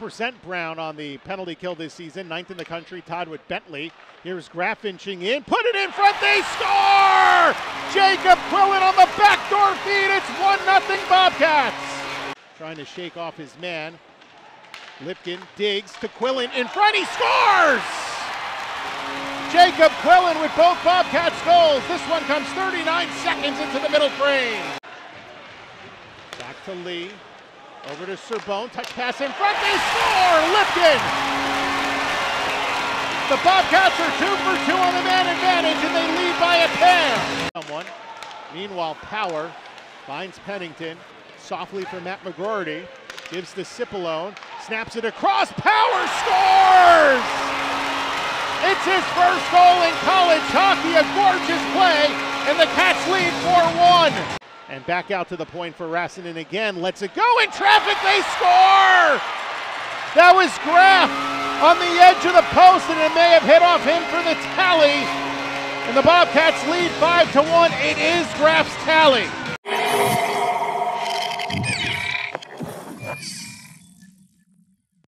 percent Brown on the penalty kill this season, ninth in the country, tied with Bentley. Here's Graf inching in, put it in front, they score! Jacob Quillen on the backdoor feed, it's 1 0 Bobcats! Trying to shake off his man. Lipkin digs to Quillen in front, he scores! Jacob Quillen with both Bobcats goals. This one comes 39 seconds into the middle frame. Back to Lee. Over to Serbone. Touch pass in front. They score! Lipkin! The Bobcats are two for two on the man advantage and they lead by a pair. Someone. Meanwhile, Power finds Pennington. Softly for Matt McGroarty. Gives to Cipolone. Snaps it across. Power scores! It's his first goal in college hockey, a gorgeous play, and the Cats lead 4 1. And back out to the point for Rasanen again. Lets it go in traffic. They score! That was Graf on the edge of the post, and it may have hit off him for the tally. And the Bobcats lead 5 to 1. It is Graf's tally.